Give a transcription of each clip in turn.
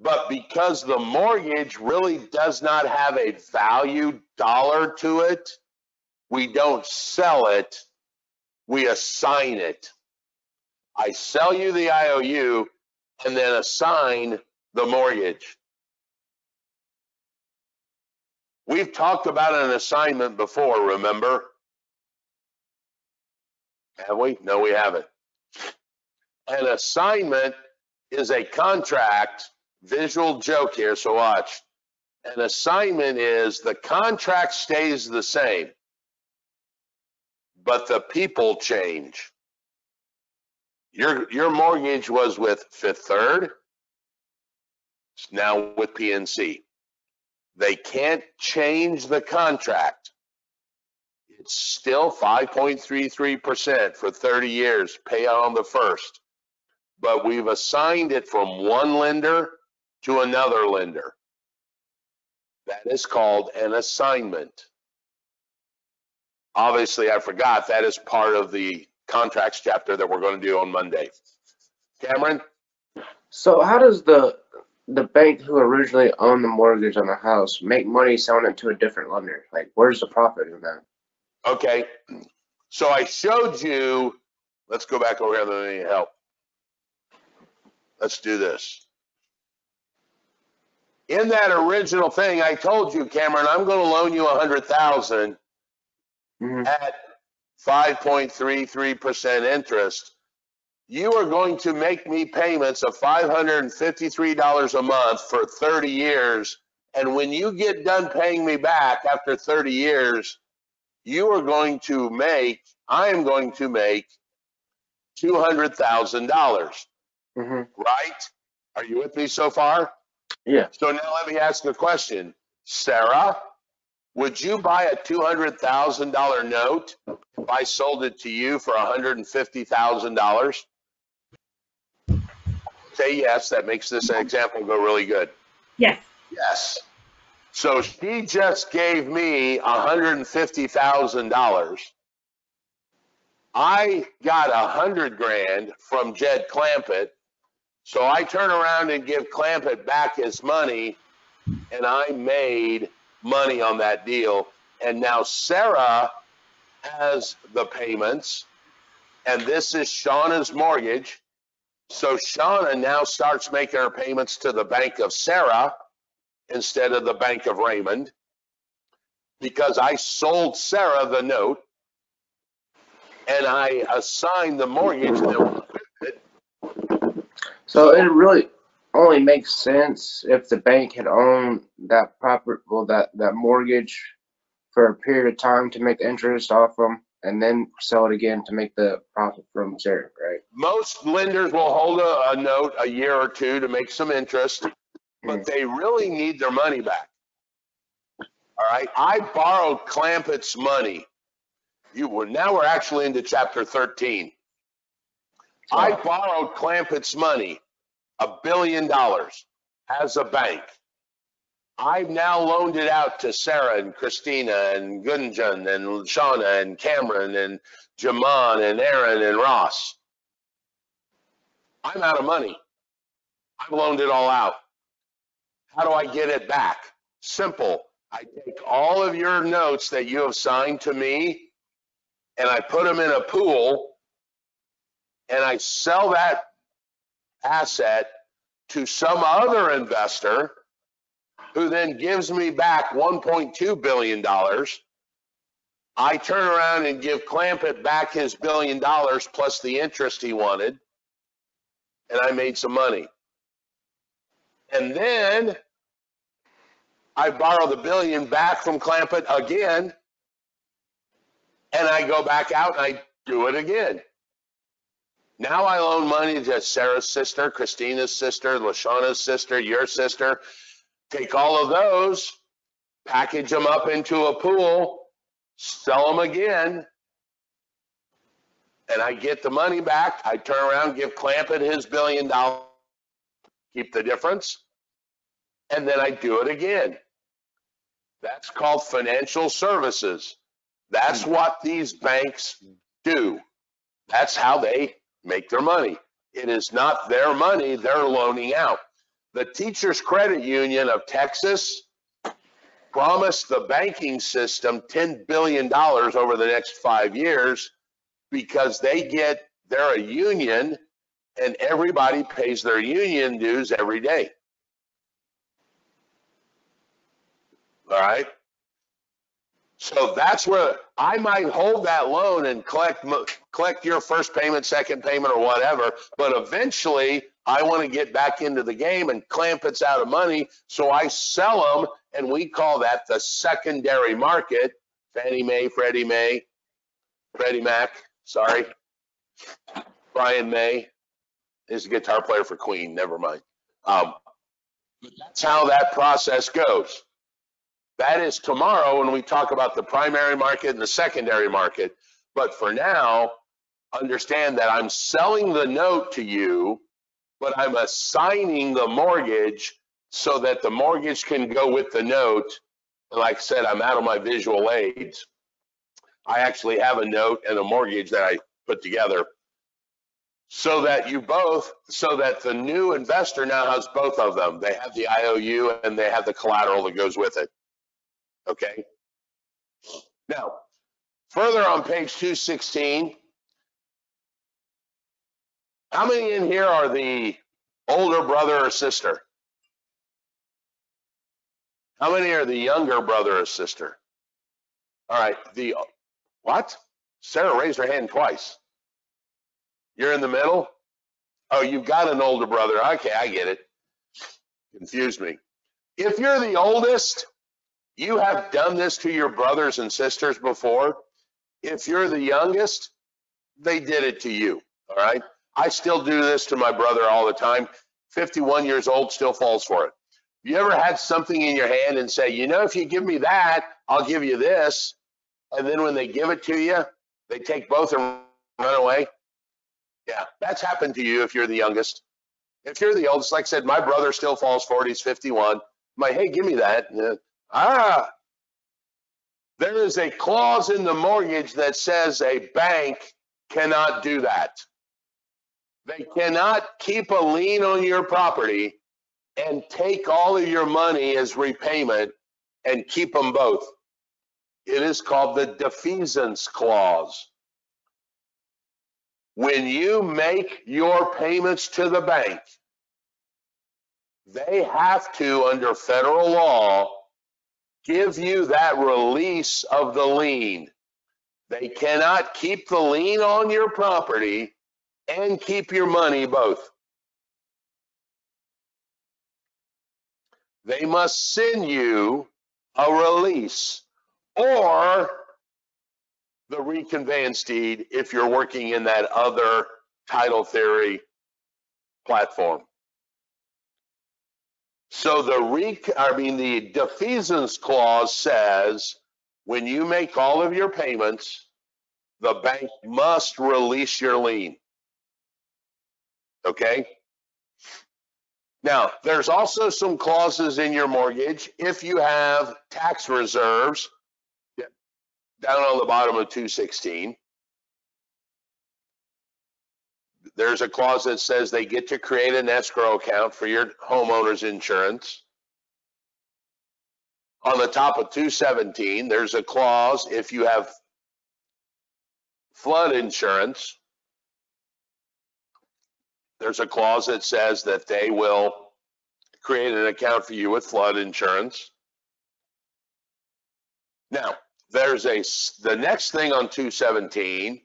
But because the mortgage really does not have a value dollar to it, we don't sell it, we assign it. I sell you the IOU and then assign the mortgage. We've talked about an assignment before, remember? Have we? No, we haven't. An assignment is a contract, visual joke here, so watch. An assignment is the contract stays the same, but the people change. Your, your mortgage was with Fifth Third, it's now with PNC. They can't change the contract. It's still 5.33% for 30 years, pay on the first. But we've assigned it from one lender to another lender. That is called an assignment. Obviously, I forgot that is part of the contracts chapter that we're going to do on Monday. Cameron? So how does the the bank who originally owned the mortgage on the house make money selling it to a different lender? Like, where's the profit in that? Okay, so I showed you, let's go back over here, let me help. Let's do this. In that original thing, I told you, Cameron, I'm gonna loan you a hundred thousand Mhm. at five point three three percent interest. You are going to make me payments of five hundred and fifty-three dollars a month for thirty years. And when you get done paying me back after thirty years, you are going to make, I am going to make two hundred thousand dollars, hmm right? Are you with me so far? Yeah. So now let me ask a question. Sarah, would you buy a two hundred thousand dollar note if I sold it to you for hundred and fifty thousand dollars? Say yes, that makes this example go really good. Yes. Yes. So she just gave me hundred and fifty thousand dollars. I got a hundred grand from Jed Clampett. So I turn around and give Clampett back his money and I made money on that deal. And now Sarah has the payments and this is Shauna's mortgage. So Shauna now starts making her payments to the Bank of Sarah instead of the Bank of Raymond because I sold Sarah the note and I assigned the mortgage that. So it really only makes sense if the bank had owned that proper, well, that, that mortgage for a period of time to make the interest off them and then sell it again to make the profit from Sarah, right? Most lenders will hold a, a note a year or two to make some interest, but hmm. they really need their money back. All right, I borrowed Clampett's money. You were, now we're actually into chapter 13. I borrowed Clampett's money, a billion dollars, as a bank. I've now loaned it out to Sarah and Christina and Gunjan and Shauna and Cameron and Jaman and Aaron and Ross. I'm out of money. I've loaned it all out. How do I get it back? Simple. I take all of your notes that you have signed to me and I put them in a pool and I sell that asset to some other investor who then gives me back $1.2 billion. I turn around and give Clampett back his billion dollars plus the interest he wanted, and I made some money. And then I borrow the billion back from Clampett again, and I go back out and I do it again. Now I loan money to Sarah's sister, Christina's sister, Lashana's sister, your sister. Take all of those, package them up into a pool, sell them again, and I get the money back. I turn around, give Clampett his billion dollars, keep the difference, and then I do it again. That's called financial services. That's hmm. what these banks do. That's how they make their money. It is not their money they're loaning out. the Teachers Credit Union of Texas promised the banking system $10 billion over the next five years because they get, they're a union and everybody pays their union dues every day. All right. So that's where I might hold that loan and collect, collect your first payment, second payment or whatever. But eventually I want to get back into the game and Clampett's out of money. So I sell them and we call that the secondary market. Fannie Mae, Freddie Mae, Freddie Mac, sorry. Brian May is a guitar player for Queen, never mind. Um, that's how that process goes. That is tomorrow when we talk about the primary market and the secondary market. But for now, understand that I'm selling the note to you, but I'm assigning the mortgage so that the mortgage can go with the note. And like I said, I'm out of my visual aids. I actually have a note and a mortgage that I put together so that you both, so that the new investor now has both of them. They have the IOU and they have the collateral that goes with it. Okay. Now, further on page 216, how many in here are the older brother or sister? How many are the younger brother or sister? All right, the what? Sarah raised her hand twice. You're in the middle? Oh, you've got an older brother. Okay, I get it. Confused me. If you're the oldest, you have done this to your brothers and sisters before. If you're the youngest, they did it to you. All right. I still do this to my brother all the time. 51 years old, still falls for it. You ever had something in your hand and say, you know, if you give me that, I'll give you this. And then when they give it to you, they take both and run away. Yeah, that's happened to you if you're the youngest. If you're the oldest, like I said, my brother still falls for it. He's 51. I'm like, hey, give me that. Ah, there is a clause in the mortgage that says a bank cannot do that. They cannot keep a lien on your property and take all of your money as repayment and keep them both. It is called the defeasance clause. When you make your payments to the bank, they have to, under federal law, give you that release of the lien. They cannot keep the lien on your property and keep your money both. They must send you a release or the reconveyance deed if you're working in that other title theory platform. So the re, I mean, the defeasance clause says when you make all of your payments, the bank must release your lien. Okay? Now, there's also some clauses in your mortgage if you have tax reserves down on the bottom of 216. There's a clause that says they get to create an escrow account for your homeowner's insurance. On the top of 217, there's a clause if you have flood insurance, there's a clause that says that they will create an account for you with flood insurance. Now, there's a, the next thing on 217,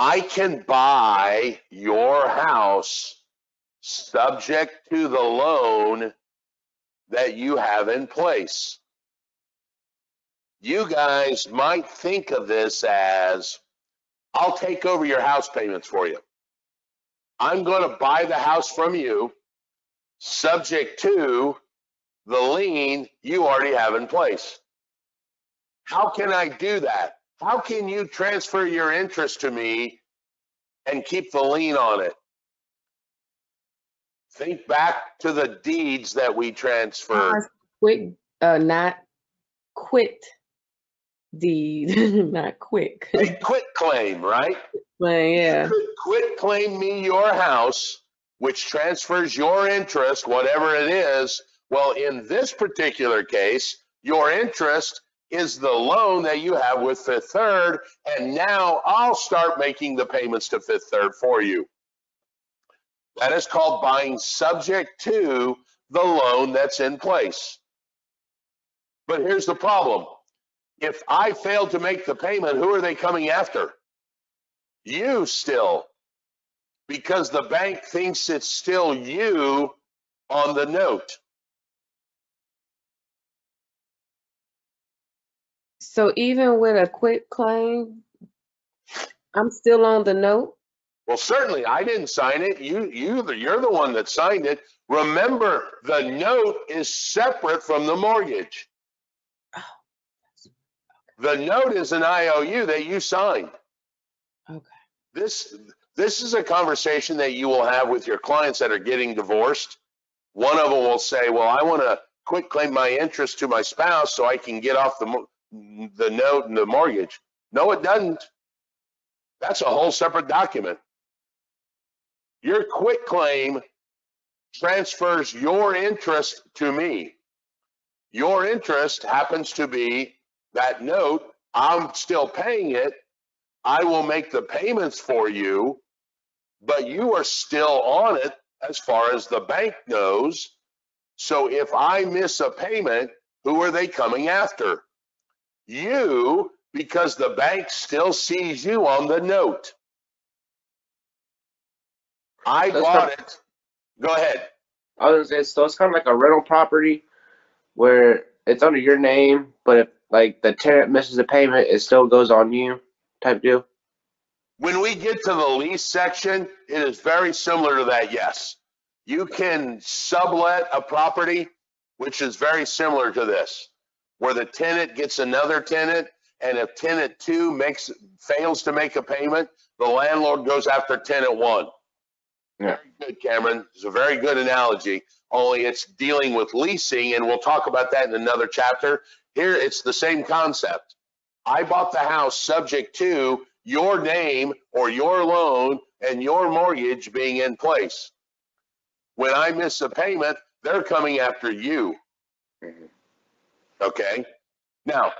I can buy your house subject to the loan that you have in place. You guys might think of this as I'll take over your house payments for you. I'm going to buy the house from you subject to the lien you already have in place. How can I do that? How can you transfer your interest to me and keep the lien on it? Think back to the deeds that we transferred. Quick, uh, not quit deed, not quick. They quit claim, right? You yeah, could quit claim me your house which transfers your interest, whatever it is. Well, in this particular case, your interest is the loan that you have with Fifth Third, and now I'll start making the payments to Fifth Third for you. That is called buying subject to the loan that's in place. But here's the problem. If I fail to make the payment, who are they coming after? You still. Because the bank thinks it's still you on the note. So even with a quit claim, I'm still on the note? Well, certainly, I didn't sign it. You, you, you're the one that signed it. Remember, the note is separate from the mortgage. Oh, the note is an IOU that you signed. Okay. This, this is a conversation that you will have with your clients that are getting divorced. One of them will say, well, I want to quit claim my interest to my spouse so I can get off the, the note and the mortgage. No, it doesn't. That's a whole separate document. Your quit claim transfers your interest to me. Your interest happens to be that note. I'm still paying it. I will make the payments for you, but you are still on it as far as the bank knows. So if I miss a payment, who are they coming after? You, because the bank still sees you on the note. I That's bought it. Go ahead. I was gonna say, so it's kind of like a rental property where it's under your name, but if like the tenant misses a payment, it still goes on you type deal. When we get to the lease section, it is very similar to that, yes. You can sublet a property, which is very similar to this, where the tenant gets another tenant, and if tenant two makes, fails to make a payment, the landlord goes after tenant one. Yeah. Very good, Cameron. It's a very good analogy, only it's dealing with leasing, and we'll talk about that in another chapter. Here, it's the same concept. I bought the house subject to your name or your loan and your mortgage being in place. When I miss a payment, they're coming after you. Mhm. Okay? Now,